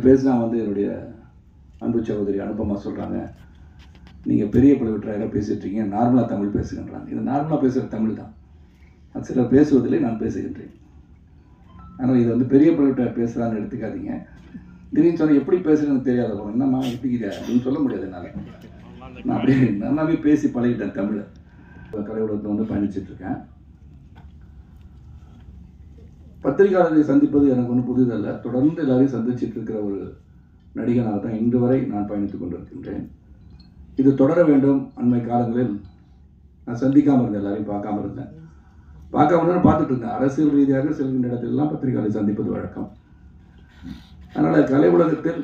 அப்படி பேசினா வந்து என்னுடைய அன்பு சகோதரி அனுப்பமா சொல்கிறாங்க நீங்கள் பெரிய பழுவற்றாயிர பேசிட்டு இருக்கீங்க நார்மலாக தமிழ் பேசுகின்றாங்க இது நார்மலாக பேசுகிற தமிழ் தான். அது சிலர் பேசுவதில்லை நான் பேசுகின்றேன். ஆனால் இது வந்து பெரிய பழுவற்றார் பேசுகிறான்னு எடுத்துக்காதீங்க. திடீர்னு சொன்னால் எப்படி பேசுகிறேன்னு தெரியாத போகிறோம் என்னம்மா எப்படி அப்படின்னு சொல்ல முடியாது என்னால். நான் அப்படியே நல்லாவே பேசி பழகிட்டேன் தமிழை. இப்போ கலையுலகத்தில் வந்து பயணிச்சிட்டு இருக்கேன் பத்திரிகையாளர்களை சந்திப்பது எனக்கு ஒன்றும் புதிதல்ல. தொடர்ந்து எல்லாரையும் சந்திச்சிட்டு இருக்கிற ஒரு நடிகனாக தான் இன்று வரை நான் பயணித்துக் கொண்டிருக்கின்றேன். இது தொடர வேண்டும். அண்மை காலங்களில் நான் சந்திக்காமல் இருந்தேன் எல்லாரையும் பார்க்காம இருந்தேன். பார்க்காம இருந்தாலும் பார்த்துட்டு இருந்தேன். அரசியல் ரீதியாக செல்கின்ற இடத்திலெல்லாம் பத்திரிகையாளரை சந்திப்பது வழக்கம். அதனால் கலை உலகத்தில்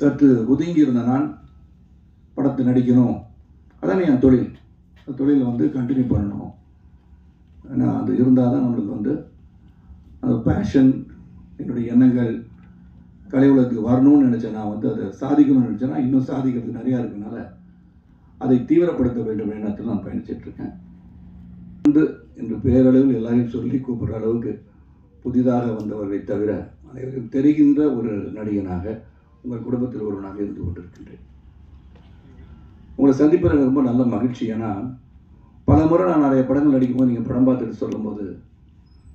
சற்று ஒதுங்கி இருந்த நான் படத்தை நடிக்கணும் அதான் என் தொழில். அந்த தொழில் வந்து கண்டினியூ பண்ணணும். ஏன்னா அது இருந்தால் தான் நம்மளுக்கு வந்து அந்த பேஷன் என்னுடைய எண்ணங்கள் கலை உலகத்துக்கு வரணும்னு நினச்சேன். நான் வந்து அதை சாதிக்கணும்னு நினச்சேன்னா இன்னும் சாதிக்கிறதுக்கு நிறையா இருக்கனால அதை தீவிரப்படுத்த வேண்டும் எண்ணத்தில் நான் பயணிச்சிட்ருக்கேன் வந்து என்று பேரளவில் எல்லாரையும் சொல்லி கூப்பிடுற அளவுக்கு புதிதாக வந்தவர்களை தவிர அனைவருக்கும் தெரிகின்ற ஒரு நடிகனாக உங்கள் குடும்பத்தில் ஒருவனாக இருந்து கொண்டிருக்கின்றேன். உங்களை சந்திப்பது எனக்கு ரொம்ப நல்ல மகிழ்ச்சி. ஏன்னா பல முறை நான் நிறைய படங்கள் நடிக்கும்போது நீங்கள் படம் பார்த்துட்டு சொல்லும்போது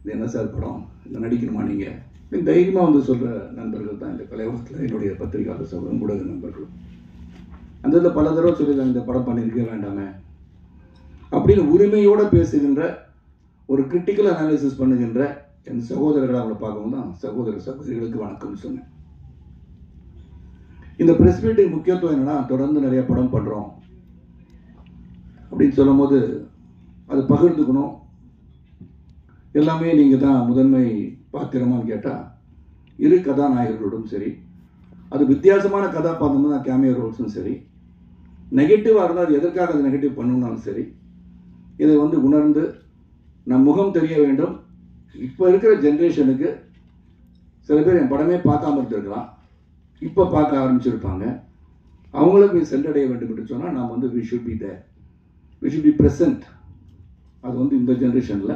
இது என்ன சார் படம்? இல்லை நடிக்கணுமா நீங்கள் இப்படி தைரியமாக வந்து சொல்கிற நண்பர்கள் தான் இந்த கலைவகத்தில் என்னுடைய பத்திரிகையாளர் சகோதரம் ஊடக நண்பர்களும் அந்த இதில் பல தடவை சொல்லியிருக்காங்க இந்த படம் பண்ணியிருக்க வேண்டாமே. அப்படின்னு உரிமையோடு பேசுகின்ற ஒரு கிரிட்டிக்கல் அனாலிசிஸ் பண்ணுகின்ற என் சகோதரர்கள் அவங்கள பார்க்கவும் தான் சகோதர சகோதரிகளுக்கு வணக்கம் சொன்னேன். இந்த ப்ரெஸ் மீட்டுக்கு முக்கியத்துவம் என்னென்னா தொடர்ந்து நிறைய படம் பண்ணுறோம் அப்படின்னு சொல்லும்போது அது பகிர்ந்துக்கணும். எல்லாமே நீங்கள் தான் முதன்மை பாத்திரமான்னு கேட்டால் இரு கதாநாயகர்களோடும் சரி அது வித்தியாசமான கதாபாத்திரம் தான் கேமியோ ரோல்ஸும் சரி நெகட்டிவாக இருந்தால் அது எதற்காக அது நெகட்டிவ் பண்ணணும்னாலும் சரி இதை வந்து உணர்ந்து நம் முகம் தெரிய வேண்டும். இப்போ இருக்கிற ஜென்ரேஷனுக்கு சில பேர் என் படமே பார்க்காம இருந்திருக்கலாம். இப்போ பார்க்க ஆரம்பிச்சிருப்பாங்க. அவங்களுக்கு சென்றடைய வேண்டும் என்று சொன்னால் நாம் வந்து we should be there we should be present அது வந்து இந்த ஜென்ரேஷனில்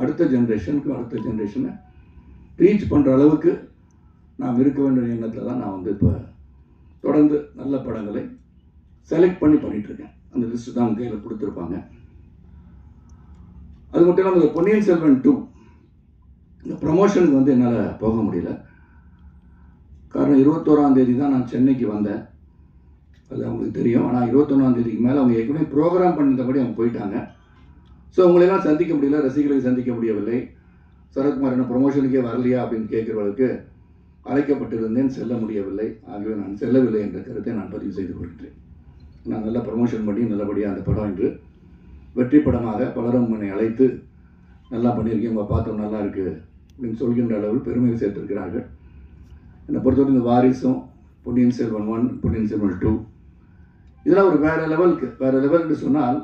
அடுத்த ஜென்ரேஷனுக்கு அடுத்த ஜென்ரேஷனை ரீச் பண்ணுற அளவுக்கு நாம் இருக்க வேண்டிய எண்ணத்தில் தான் நான் வந்து இப்போ தொடர்ந்து நல்ல படங்களை செலக்ட் பண்ணி பண்ணிகிட்ருக்கேன் இருக்கேன். அந்த லிஸ்ட்டு தான் கையில் கொடுத்துருப்பாங்க. அது மட்டும் இல்லாமல் இந்த பொன்னியின் செல்வன் டூ இந்த ப்ரமோஷனுக்கு வந்து என்னால் போக முடியல. காரணம் இருபத்தோராம் தேதி தான் நான் சென்னைக்கு வந்தேன். அது அவங்களுக்கு தெரியும். ஆனால் இருபத்தொன்னாம் தேதிக்கு மேலே அவங்க ஏற்கனவே ப்ரோக்ராம் பண்ணிருந்தபடி அவங்க போயிட்டாங்க. ஸோ அவங்களெல்லாம் சந்திக்க முடியல ரசிகர்களை சந்திக்க முடியவில்லை. சரத்குமார் என்ன ப்ரொமோஷனுக்கே வரலையா அப்படின்னு கேட்குறவர்களுக்கு அழைக்கப்பட்டிருந்தேன் செல்ல முடியவில்லை. ஆகவே நான் செல்லவில்லை என்ற கருத்தை நான் பதிவு செய்து கொள்கிறேன். நான் நல்லா ப்ரொமோஷன் பண்ணி நல்லபடியாக அந்த படம் இன்று வெற்றி படமாக பலரும் என்னை அழைத்து நல்லா பண்ணியிருக்கேன் உங்கள் பார்த்தோம் நல்லா இருக்குது அப்படின்னு சொல்கின்ற அளவில் பெருமையை சேர்த்திருக்கிறார்கள். என்னை பொறுத்தவரை இந்த வாரிசும் பொன்னியின் செல்வன் ஒன் பொன்னியின் செல்வன் டூ இதெல்லாம் ஒரு வேறு லெவலுக்கு வேறு லெவல்னு சொன்னால்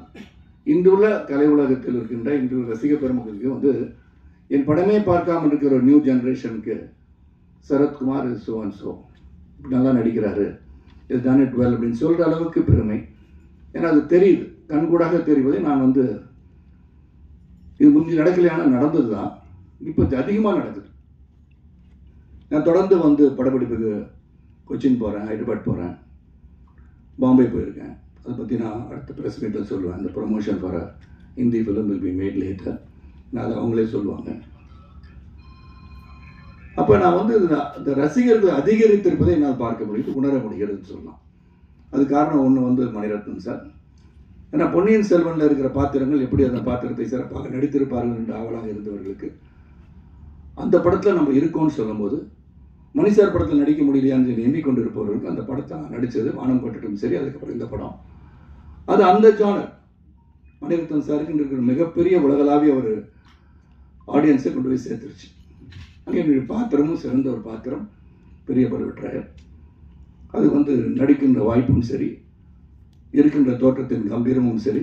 இன்றுள்ள கலை உலகத்தில் இருக்கின்ற இன்று ரசிக பெருமக்களுக்கு வந்து என் படமே பார்க்காமல் இருக்கிற ஒரு நியூ ஜென்ரேஷனுக்கு சரத்குமார் சோ அண்ட் சோ நல்லா நடிக்கிறாரு. இது டன் அப்படின்னு சொல்கிற அளவுக்கு பெருமை. ஏன்னா அது தெரியுது. கண்கூடாக தெரிவதை நான் வந்து இது முந்தி நடக்கலையான நடந்தது தான் இப்போ அதிகமாக நடக்குது. நான் தொடர்ந்து வந்து படப்பிடிப்புக்கு கொச்சின் போகிறேன் ஹைதராபாத் போகிறேன் பாம்பே போயிருக்கேன். அதை பற்றி நான் அடுத்த ப்ரெஸ் மீட்டில் சொல்லுவேன். அந்த promotion for Hindi film will be made later நான் அதை அவங்களே சொல்லுவாங்க. அப்போ நான் வந்து இந்த- ரசிகர்கள் அதிகரித்திருப்பதை என்னால் பார்க்க முடியுது உணர முடிகிறதுன்னு சொல்லலாம். அது காரணம் ஒன்று வந்து மணிரத்னம் சார். ஏன்னா பொன்னியின் செல்வனில் இருக்கிற பாத்திரங்கள் எப்படி அந்த பாத்திரத்தை சிறப்பாக நடித்திருப்பார்கள் என்ற ஆவலாக இருந்தவர்களுக்கு அந்த படத்தில் நம்ம இருக்கோம்னு சொல்லும்போது மணிசார் படத்தில் நடிக்க முடியலையான்னு சொல்லி எண்ணிக்கொண்டிருப்பவர்களுக்கு அந்த படத்தை நான் நடித்தது வானம் பட்டுட்டும் சரி அதுக்கப்புறம் இந்த படம். அது அந்த ஜானர் மணிரத்னம் சாருக்கு இருக்கிற மிகப்பெரிய உலகளாவிய ஒரு ஆடியன்ஸை கொண்டு போய் சேர்த்துருச்சு. அங்கே என்னுடைய பாத்திரமும் சிறந்த ஒரு பாத்திரம் பெரிய பருவற்றாயர் அது வந்து நடிக்கின்ற வாய்ப்பும் சரி இருக்கின்ற தோற்றத்தின் கம்பீரமும் சரி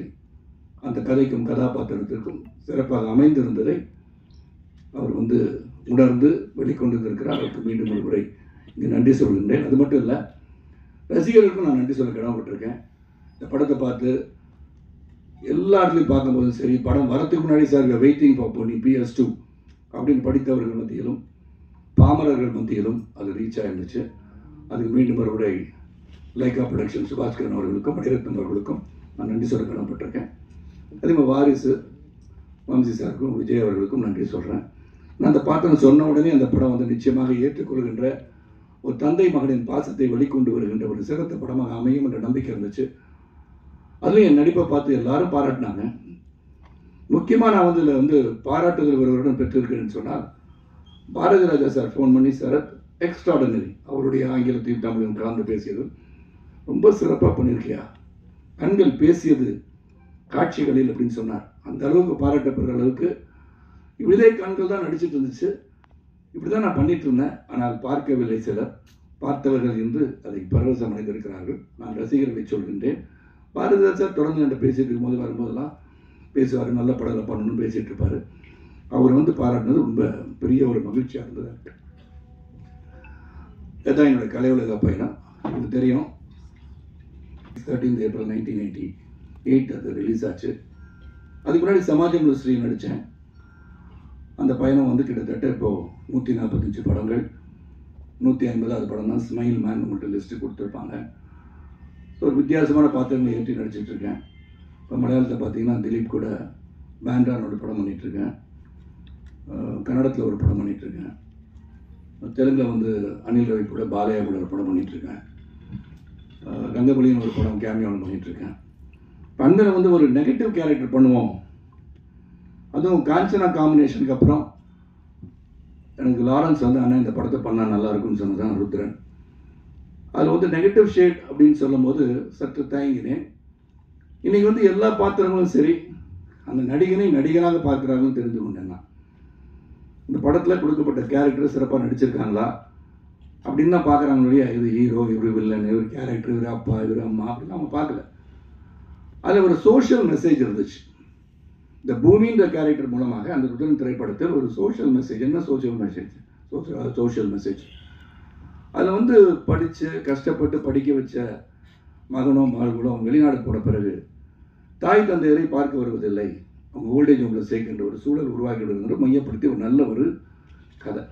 அந்த கதைக்கும் கதாபாத்திரத்திற்கும் சிறப்பாக அமைந்திருந்ததை அவர் வந்து உணர்ந்து வெளிக்கொண்டிருக்கிறார். அவருக்கு மீண்டும் ஒரு முறை இங்கே நன்றி சொல்கின்றேன். அது மட்டும் இல்லை ரசிகர்களுக்கும் நான் நன்றி சொல்ல கடமைப்பட்டிருக்கேன். இந்த படத்தை பார்த்து எல்லா இடத்துலையும் பார்க்கும்போதும் சரி படம் வரத்துக்கு முன்னாடி sir waiting for Ponni PS two அப்படின்னு படித்தவர்கள் மத்தியிலும் பாமரர்கள் மத்தியிலும் அது ரீச் ஆயிருந்துச்சு. அதுக்கு மீண்டும் மறுபடி லைகா ப்ரொடக்ஷன் சுபாஷ்கரன் அவர்களுக்கும் மணிரத்னம் அவர்களுக்கும் நான் நன்றி சொல்ல கடமைப்பட்டிருக்கேன். அதே மாதிரி வாரிசு வம்சி சாருக்கும் விஜய் அவர்களுக்கும் நன்றி சொல்கிறேன் அந்த பாத்திரம் சொன்ன உடனே அந்த படம் வந்து நிச்சயமாக ஏற்றுக்கொள்கின்ற ஒரு தந்தை மகனின் பாசத்தை வெளிக்கொண்டு வருகின்ற ஒரு சிறந்த படமாக அமையும் என்ற நம்பிக்கை இருந்துச்சு. அதுவும் என் நடிப்பை பார்த்து எல்லாரும் பாராட்டினாங்க. முக்கியமாக நான் வந்து இதில் வந்து பாராட்டுதல் ஒருவருடன் பெற்றிருக்கிறேன்னு சொன்னால் பாரதி ராஜா சார் ஃபோன் பண்ணி சரத் எக்ஸ்ட்ராடனரி அவருடைய ஆங்கிலத்தையும் தமிழையும் கலந்து பேசியது ரொம்ப சிறப்பாக பண்ணியிருக்கியா? கண்கள் பேசியது காட்சிகளில் அப்படின்னு சொன்னார். அந்த அளவுக்கு பாராட்டப்படுற அளவுக்கு விடுதலை கண்கள் தான் நடிச்சிட்டு இருந்துச்சு. இப்படி தான் நான் பண்ணிட்டு இருந்தேன். ஆனால் பார்க்கவில்லை சிலர். பார்த்தவர்கள் என்று அதை பரவசம் அடைந்திருக்கிறார்கள். நான் ரசிகர்களை சொல்கின்றேன். பாரதிதாசன் சார் தொடர்ந்து என்கிட்ட பேசிட்டு இருக்கும்போது வரும்போதெல்லாம் பேசுவார் நல்ல படங்களை பண்ணணும்னு பேசிட்டு இருப்பார். அவர் வந்து பாராட்டினது ரொம்ப பெரிய ஒரு மகிழ்ச்சியாக இருந்தது எனக்கு இதுதான் என்னோட கலை உலக பயணம். இது தெரியும். Thirteenth April nineteen eighty eight அது ரிலீஸ் ஆச்சு. அதுக்கு முன்னாடி சமாஜம் ஸ்ரீ நடித்தேன். அந்த பயணம் வந்து கிட்டத்தட்ட இப்போது நூற்றி நாற்பத்தஞ்சு படங்கள். நூற்றி ஐம்பதாவது படம் தான் ஸ்மைல் மேன் உங்கள்கிட்ட லிஸ்ட்டு கொடுத்துருப்பாங்க. ஸோ ஒரு வித்தியாசமான பாத்திரங்களை ஏற்றி நடிச்சிட்ருக்கேன். இப்போ மலையாளத்தில் பார்த்தீங்கன்னா திலீப் கூட பேண்டானோட படம் பண்ணிகிட்ருக்கேன் கன்னடத்தில் ஒரு படம் பண்ணிகிட்ருக்கேன் தெலுங்கில் வந்து அனில் ரவி கூட பாலையா கூட ஒரு படம் பண்ணிகிட்ருக்கேன் கங்கபலின்னு ஒரு படம் கேமியோன்னு பண்ணிகிட்ருக்கேன் அங்கே வந்து ஒரு நெகட்டிவ் கேரக்டர் பண்ணுவோம். அதுவும் காஞ்சனா காம்பினேஷனுக்கு அப்புறம் எனக்கு லாரன்ஸ் வந்து அண்ணன் இந்த படத்தை பண்ணால் நல்லா இருக்கும்னு சொன்னதான் ருத்ரன். அதில் வந்து நெகட்டிவ் ஷேட் அப்படின்னு சொல்லும்போது சற்று தயங்கினேன். இன்றைக்கி வந்து எல்லா பாத்திரங்களும் சரி. அந்த நடிகனை நடிகனாக பார்க்குறாங்கன்னு தெரிந்து கொண்டேன் நான். இந்த படத்தில் கொடுக்கப்பட்ட கேரக்டர் சிறப்பாக நடிச்சிருக்காங்களா? அப்படின்னு தான் பார்க்குறாங்க இது ஹீரோ இவர் வில்லன் இவர் கேரக்டர் இவர் அப்பா இவர் அம்மா அப்படின்னு அவங்க பார்க்கல. அதில் ஒரு சோஷியல் மெசேஜ் இருந்துச்சு. இந்த பூமின்ற கேரக்டர் மூலமாக அந்த ருத்ரன் திரைப்படத்தில் ஒரு சோஷியல் மெசேஜ் என்ன சோஷியல் மெசேஜ் சோஷியல் மெசேஜ் அதில் வந்து படித்து கஷ்டப்பட்டு படிக்க வச்ச மகனோ மகளோ வெளிநாடு போன பிறகு தாய் தந்தையரை பார்க்க வருவதில்லை. அவங்க ஓல்டேஜ் உங்களை சேர்க்கின்ற ஒரு சூழல் உருவாக்கி விடுங்கிற மையப்படுத்தி ஒரு நல்ல ஒரு கதை.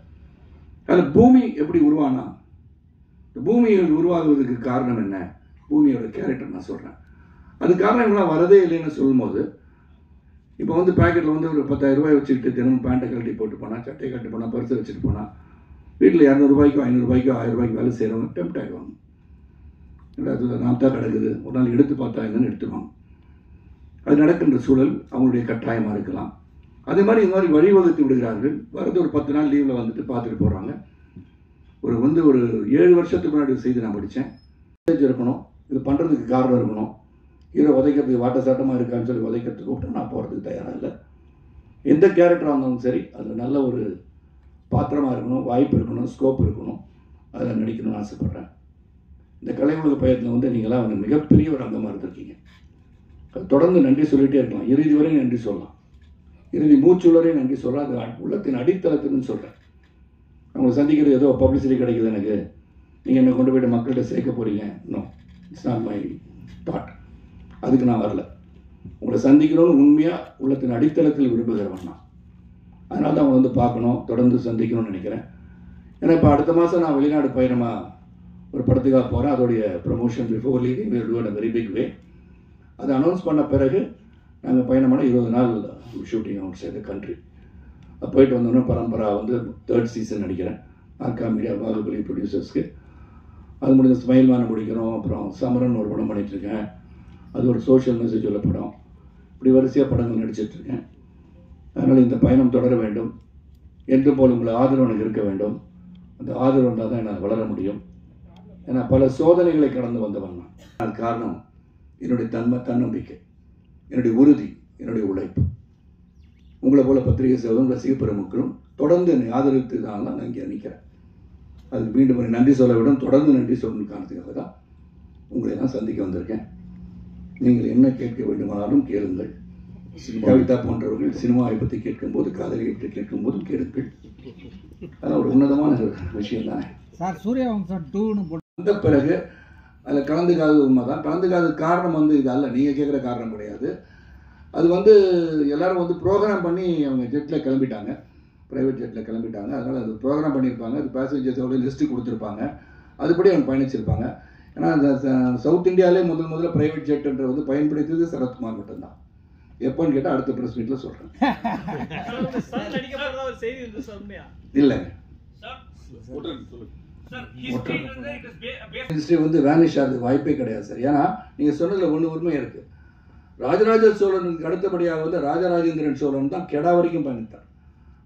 அதில் பூமி எப்படி உருவானா? இந்த பூமியில் உருவாகுவதற்கு காரணம் என்ன? பூமியோட கேரக்டர் நான் சொல்கிறேன் அது காரணம் இவங்களாம் வரதே இல்லைன்னு சொல்லும்போது இப்போ வந்து பேக்கெட்டில் வந்து ஒரு பத்தாயிரம் ரூபாய் வச்சுக்கிட்டு தினமும் பேண்ட்டை கழட்டி போட்டு போனால் சட்டையை கழட்டி போனால் பர்ஸை வச்சுட்டு போனால் வீட்டில் இரநூறுபாய்க்கோ ஐநூறுரூபாய்க்கோ ஆயிரம் ரூபாய்க்கு வேலை செய்கிறவங்க டெம்ட் ஆகிடுவாங்க இல்லை அது நான் தான் கிடக்குது ஒரு நாள் எடுத்து பார்த்தா என்னன்னு எடுத்துருவாங்க அது நடக்கின்ற சூழல் அவங்களுடைய கட்டாயமாக இருக்கலாம். அதே மாதிரி இந்த மாதிரி வழிவகுத்து விடுகிறார்கள். வரது ஒரு பத்து நாள் லீவில் வந்துட்டு பார்த்துட்டு போகிறாங்க ஒரு வந்து ஒரு ஏழு வருஷத்துக்கு முன்னாடி செய்து நான் படித்தேன் இருக்கணும். இது பண்ணுறதுக்கு காரணம் இருக்கணும். ஹீரோ உதைக்கிறதுக்கு வாட்ட சாட்டமாக இருக்கான்னு சொல்லி உதைக்கிறதுக்கு கூப்பிட்டு நான் போகிறதுக்கு தயாராக இல்லை. எந்த கேரக்டராக இருந்தாலும் சரி அது நல்ல ஒரு பாத்திரமாக இருக்கணும் வாய்ப்பு இருக்கணும் ஸ்கோப் இருக்கணும். அதில் நடிக்கணும்னு ஆசைப்பட்றேன். இந்த கலை உலக பயத்தில் வந்து நீங்களாம் வந்து மிகப்பெரிய ஒரு அங்கமாக இருந்திருக்கீங்க. தொடர்ந்து நன்றி சொல்லிகிட்டே இருக்கலாம். இறுதி வரையும் நன்றி சொல்லலாம். இறுதி மூச்சு நன்றி சொல்லலாம். அது உள்ளத்தின் அடித்தளத்துன்னு சொல்கிறேன் அவங்களை சந்திக்கிறது ஏதோ பப்ளிசிட்டி கிடைக்குது எனக்கு. நீங்கள் என்னை கொண்டு போய்ட்டு மக்கள்கிட்ட சேர்க்க போகிறீங்க no it's not my thought அதுக்கு நான் வரல. உங்களை சந்திக்கணும்னு உண்மையாக உள்ளத்தின் அடித்தளத்தில் விரும்புகிறவன் நான். அதனால தான் அவங்க வந்து பார்க்கணும் தொடர்ந்து சந்திக்கணும்னு நினைக்கிறேன். ஏன்னா இப்போ அடுத்த மாதம் நான் வெளிநாடு பயணமாக ஒரு படத்துக்காக போகிறேன் அதோடைய promotion before leaving will do very big way அதை அனௌன்ஸ் பண்ண பிறகு நாங்கள் பயணமான இருபது நாள் ஷூட்டிங் அவுட் சைடு கண்ட்ரி போயிட்டு வந்தோன்னே பரம்பரா வந்து தேர்ட் சீசன் நடிக்கிறேன். ஆர்கா மீடியா பாகுபலி ப்ரொடியூசர்ஸ்க்கு அது முடிஞ்ச ஸ்மைல் மேனை முடிக்கணும். அப்புறம் சமரன் ஒரு படம் பண்ணிகிட்ருக்கேன் அது ஒரு சோஷியல் மெசேஜ் உள்ள படம். இப்படி வரிசையாக படங்கள் நடிச்சிட்ருக்கேன். அதனால் இந்த பயணம் தொடர வேண்டும். என்று போல் உங்களை ஆதரவு எனக்கு இருக்க வேண்டும். அந்த ஆதரவு இருந்தால் தான் என்னால் வளர முடியும். ஏன்னா பல சோதனைகளை கடந்து வந்தவன் நான். அது காரணம் என்னுடைய தன்மை தன்னம்பிக்கை என்னுடைய உறுதி என்னுடைய உழைப்பு. உங்களை போல பத்திரிகை சேவலும் ரசிக பெருமக்களும் தொடர்ந்து என்னை ஆதரித்து தான் நான் இங்கே நிற்கிறேன். அதுக்கு மீண்டும் நன்றி சொல்ல விடும். தொடர்ந்து நன்றி சொல்லணும் காரணத்துக்காக தான் உங்களை நான் சந்திக்க வந்திருக்கேன். நீங்கள் என்ன கேட்க வேண்டுமானாலும் கேளுங்கள். கவிதா போன்றவர்கள் சினிமாவை பற்றி கேட்கும்போது காதலியை பற்றி கேட்கும்போது கேளுங்கள். அதெல்லாம் ஒரு உன்னதமான விஷயம் தானே. சார் சூர்யா வம்சம் டூன்னு போட்டு வந்த பிறகு அதில் கலந்துக்காதது உண்மை தான் கலந்துக்காத காரணம் வந்து இது அல்ல. நீங்கள் கேட்குற காரணம் கிடையாது. அது வந்து எல்லாரும் வந்து ப்ரோக்ராம் பண்ணி அவங்க ஜெட்டில் கிளம்பிட்டாங்க. ப்ரைவேட் ஜெட்டில் கிளம்பிட்டாங்க. அதனால் அது ப்ரோக்ராம் பண்ணியிருப்பாங்க. அது பேசஞ்சர்ஸோட லிஸ்ட்டு கொடுத்துருப்பாங்க. அதுபடி அவங்க பயணிச்சிருப்பாங்க. ஏன்னா சவுத் இந்தியாவிலே முதல் முதல்ல ப்ரைவேட் ஜெட்டுன்ற வந்து பயன்படுத்தியது சரத்குமார் மட்டும்தான். எப்போன்னு கேட்டால் அடுத்த ப்ரெஸ் மீட்டில் சொல்கிறேன் இல்லை ஹிஸ்ட்ரி வந்து வேனிஷ் ஆகுது வாய்ப்பே கிடையாது சார். ஏன்னா நீங்கள் சொன்னதில் ஒன்று உரிமை இருக்குது ராஜராஜ சோழனுக்கு அடுத்தபடியாக வந்து ராஜராஜேந்திரன் சோழன் தான் கெடா வரைக்கும் பயணித்தார்.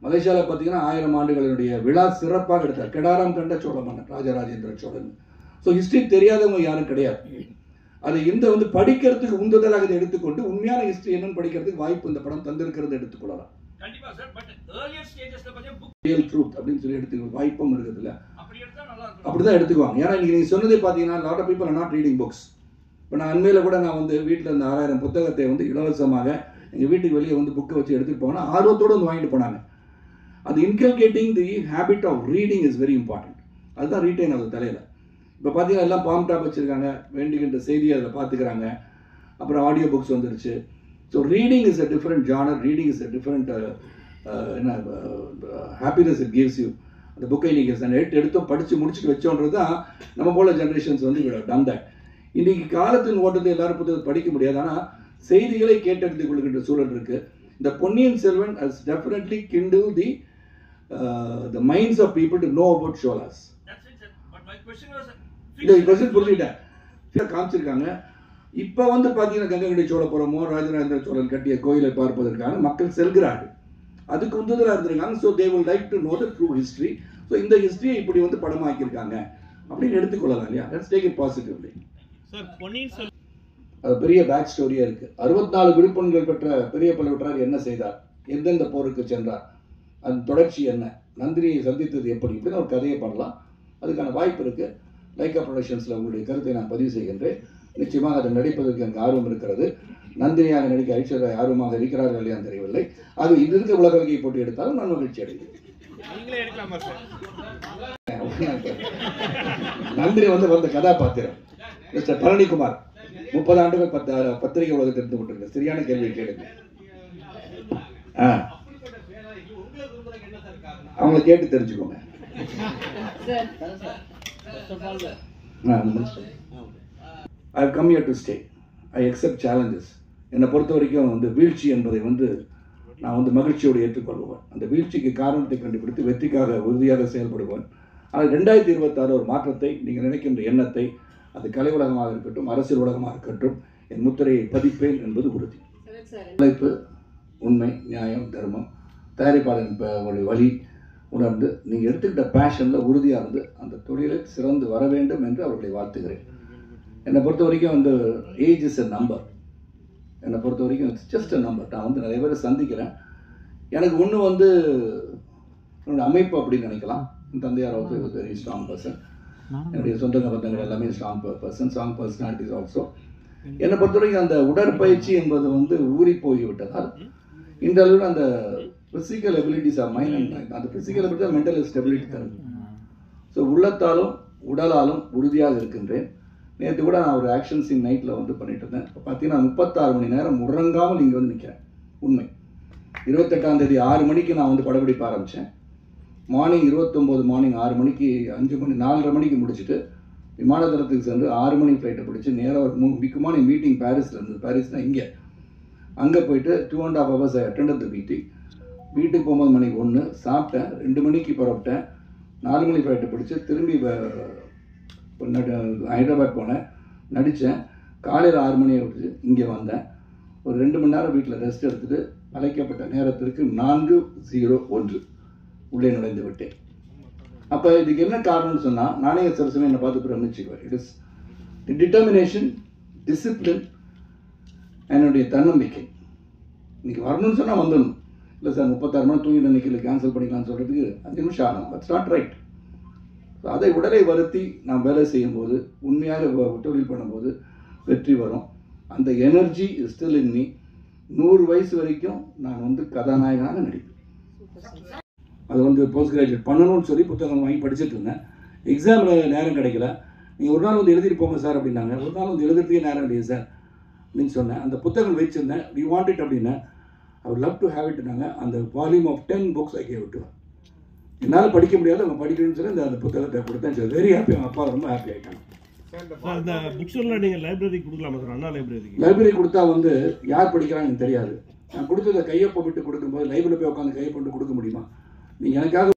மலேசியாவில் பார்த்தீங்கன்னா ஆயிரம் ஆண்டுகளினுடைய விழா சிறப்பாக எடுத்தார். கெடாராம் கண்ட சோழ மன்னன் ராஜராஜேந்திரன் சோழன். ஸோ ஹிஸ்ட்ரி தெரியாதவங்க யாரும் கிடையாது. அது இந்த வந்து படிக்கிறதுக்கு உந்துதலாக இதை எடுத்துக்கொண்டு உண்மையான ஹிஸ்ட்ரி என்னன்னு படிக்கிறதுக்கு வாய்ப்பு இந்த படம் தந்திருக்கிறது எடுத்துக்கொள்ளலாம் அப்படின்னு சொல்லி எடுத்துக்க வாய்ப்பும் இருக்குதுல்ல. அப்படிதான் எடுத்துக்குவாங்க. ஏன்னா நீங்கள் சொன்னதே பார்த்தீங்கன்னா lot of people not reading books இப்போ நான் அண்மையில் கூட நான் வந்து வீட்டில் இருந்த ஆறாயிரம் புத்தகத்தை வந்து இலவசமாக எங்கள் வீட்டுக்கு வெளியே வந்து புக்கை வச்சு எடுத்துகிட்டு போனா ஆர்வத்தோடு வந்து வாங்கிட்டு போனாங்க. அது inculcating the habit of reading is very important அதுதான் ரீட்டைன் ஆகுது தலையில். இப்போ பார்த்தீங்கன்னா எல்லாம் பாம் வச்சுருக்காங்க. வேண்டிக்கின்ற செய்தியை அதில் பார்த்துக்கிறாங்க அப்புறம் ஆடியோ புக்ஸ் வந்துருச்சு. So reading is a different genre reading is a different என்ன ஹாப்பினஸ் இட் கிவ்ஸ் யூ அந்த புக்கை நீங்கள் எடுத்து எடுத்தோம் படித்து முடிச்சுட்டு வச்சோன்றது தான் நம்ம போல ஜென்ரேஷன்ஸ் வந்து இவ்வளோ இன்றைக்கி காலத்தின் ஓட்டத்தை எல்லாரும் புத்தகத்தை படிக்க முடியாது. ஆனால் செய்திகளை கேட்டெடுத்து கொள்கின்ற சூழல் இருக்குது இந்த Ponniyin Selvan as definitely kindle the the minds of people to know about Cholas That's it, sir. But my question was இந்த கொஸ்டின் புரிஞ்சுக்கிட்டேன் காமிச்சிருக்காங்க. இப்போ வந்து பார்த்தீங்கன்னா கங்கை சோழபுரமோ ராஜராஜேந்திர சோழன் கட்டிய கோயிலை பார்ப்பதற்காக மக்கள் செல்கிறார்கள். அதுக்கு உந்துதலாக இருந்திருக்காங்க. So they will like to know the true history so இந்த ஹிஸ்ட்ரியை இப்படி வந்து படமாக்கியிருக்காங்க. அப்படின்னு எடுத்துக்கொள்ளலாம் இல்லையா? லெட்ஸ் டேக் இட் பாசிட்டிவ்லி அது பெரிய பேக் ஸ்டோரியா இருக்கு. அறுபத்தி நாலு விழுப்புண்கள் பெற்ற பெரிய பழுவற்றார் என்ன செய்தார்? எந்தெந்த போருக்கு சென்றார்? அதன் தொடர்ச்சி என்ன? நந்தினியை சந்தித்தது எப்படி? இப்படின்னு ஒரு கதையை பண்ணலாம். அதுக்கான வாய்ப்பு இருக்கு. லைக்கா ப்ரொடக்ஷன்ஸில் உங்களுடைய கருத்தை நான் பதிவு செய்கின்றேன். நிச்சயமாக அதை நடிப்பதற்கு எனக்கு ஆர்வம் இருக்கிறது. நந்தினியாக நடிக்க ஐஸ்வர்யா ஆர்வமாக இருக்கிறார்கள் இல்லையா தெரியவில்லை. அது இது இருக்க உலக வகையை போட்டு எடுத்தாலும் நான் மகிழ்ச்சி அடைகிறேன் நீங்களே எடுக்கலாமா சார்? நந்தினி வந்து வந்த கதாபாத்திரம் மிஸ்டர் பழனிக்குமார் முப்பது ஆண்டுகள் பத்து பத்திரிகை உலகத்தில் இருந்து கொண்டிருக்க சரியான கேள்வி கேளுங்க. ஆ. அவங்கள கேட்டு தெரிஞ்சுக்கோங்க. I come here to stay I accept challenges. என்னை பொறுத்த வரைக்கும் வந்து வீழ்ச்சி என்பதை வந்து நான் வந்து மகிழ்ச்சியோடு ஏற்றுக்கொள்வேன் அந்த வீழ்ச்சிக்கு காரணத்தை கண்டுபிடித்து வெற்றிக்காக உறுதியாக செயல்படுவேன் ஆனால் ரெண்டாயிரத்தி இருபத்தாறு ஒரு மாற்றத்தை நீங்கள் நினைக்கின்ற எண்ணத்தை அது கலை உலகமாக இருக்கட்டும் அரசியல் உலகமாக இருக்கட்டும் என் முத்திரையை பதிப்பேன் என்பது உறுதி. உழைப்பு உண்மை நியாயம் தர்மம் தயாரிப்பாளரின் வழி உணர்ந்து நீங்கள் எடுத்துக்கிட்ட பேஷனில் உறுதியாக இருந்து அந்த தொழிலில் சிறந்து வர வேண்டும் என்று அவர்களை வாழ்த்துகிறேன். என்னை பொறுத்த வரைக்கும் வந்து ஏஜ் இஸ் எ நம்பர் என்னை பொறுத்த வரைக்கும் இட்ஸ் ஜஸ்ட் அ நம்பர் நான் வந்து நிறைய பேரை சந்திக்கிறேன். எனக்கு ஒன்று வந்து என்னோடய அமைப்பு அப்படின்னு நினைக்கலாம். என் தந்தையார் இஸ் வெரி ஸ்ட்ராங் பர்சன் என்னுடைய சொந்தங்க பந்தங்கள் எல்லாமே strong person strong personalities also என்னை பொறுத்த வரைக்கும் அந்த உடற்பயிற்சி என்பது வந்து ஊறி போய்விட்டதால் இந்த அளவில் அந்த ஃபிசிக்கல் எபிலிட்டிஸ் ஆஃப் மைண்ட் அந்த ஃபிசிக்கல் எபிலிட்டி மென்டல் ஸ்டெபிலிட்டி தருது. ஸோ உள்ளத்தாலும் உடலாலும் உறுதியாக இருக்கின்றேன். நேற்று கூட நான் ஒரு ஆக்ஷன் சீன் நைட்டில் வந்து பண்ணிட்டு இருந்தேன். இப்போ பார்த்தீங்கன்னா முப்பத்தாறு மணி நேரம் உறங்காமல் இங்கே வந்து நிற்கிறேன் உண்மை. இருபத்தெட்டாம் தேதி ஆறு மணிக்கு நான் வந்து படப்பிடிப்ப ஆரம்பித்தேன் மார்னிங் இருபத்தொம்போது மார்னிங் ஆறு மணிக்கு அஞ்சு மணி நாலரை மணிக்கு முடிச்சுட்டு விமான தளத்துக்கு சென்று ஆறு மணி ஃப்ளைட்டை பிடிச்சி நேராக ஒரு மூ முக்கியமான மீட்டிங் பாரிஸில் இருந்தது. பாரிஸ்னால் இங்கே. அங்கே போயிட்டு two and half hours attend the meeting வீட்டுக்கு போகும்போது மணிக்கு ஒன்று சாப்பிட்டேன் ரெண்டு மணிக்கு புறப்பட்டேன். நாலு மணி ஃப்ளைட்டை பிடிச்சி திரும்பி நட- ஹைதராபாத் போனேன். நடித்தேன் காலையில் ஆறு மணியை விட்டு இங்கே வந்தேன். ஒரு ரெண்டு மணி நேரம் வீட்டில் ரெஸ்ட் எடுத்துகிட்டு அழைக்கப்பட்ட நேரத்திற்கு நான்கு ஜீரோ ஒன்று உள்ளே நுழைந்து விட்டேன். அப்போ இதுக்கு என்ன காரணம்னு சொன்னால் நானே சரசமே என்னை பார்த்து பிரமிச்சுக்குவேன் it is the determination discipline என்னுடைய தன்னம்பிக்கை. இன்றைக்கி வரணும்னு சொன்னால் வந்துடணும். இல்லை சார் முப்பத்தாறு மணி தூங்கிட்டு நிற்கல கேன்சல் பண்ணிக்கலாம்னு சொல்கிறதுக்கு அஞ்சு நிமிஷம் ஆகணும். பட்ஸ் நாட் ரைட் அதை உடலை வருத்தி நாம் வேலை செய்யும்போது உண்மையாக தொழில் பண்ணும்போது வெற்றி வரும். அந்த எனர்ஜி ஸ்டில் இன்னி நூறு வயசு வரைக்கும் நான் வந்து கதாநாயகனாக நடிப்பேன். அது வந்து போஸ்ட் கிராஜுவேட் பண்ணணும்னு சொல்லி புத்தகம் வாங்கி படிச்சுட்டு இருந்தேன். எக்ஸாமில் நேரம் கிடைக்கல. நீங்கள் ஒரு நாள் வந்து எழுதிட்டு போங்க சார் அப்படின்னாங்க. ஒரு நாள் வந்து எழுதுறதுக்கே நேரம் இல்லையே சார் அப்படின்னு சொன்னேன். அந்த புத்தகம் வச்சுருந்தேன் யூ வாண்ட் இட் அப்படின்னா ஐ லவ் டு ஹேவ் இட்னாங்க அந்த volume of ten books I gave to என்னால் படிக்க முடியாது அவங்க படிக்கணும்னு சொல்லி அந்த அந்த புத்தகத்தை கொடுத்தேன். வெரி ஹாப்பி அவங்க அப்பா ரொம்ப ஹாப்பி ஆகிட்டாங்க சார் இந்த புக்ஸ் எல்லாம் நீங்க லைப்ரரி கொடுக்கலாமா சார் அண்ணா லைப்ரரிக்கு லைப்ரரி கொடுத்தா வந்து யார் படிக்கிறாங்க எனக்கு தெரியாது. நான் கொடுத்ததை கையொப்பம் விட்டு கொடுக்கும்போது லைப்ரரி போய் உட்காந்து கையொப்பம் விட்டு கொடுக்க முடியுமா? நீங்கள் எனக்காக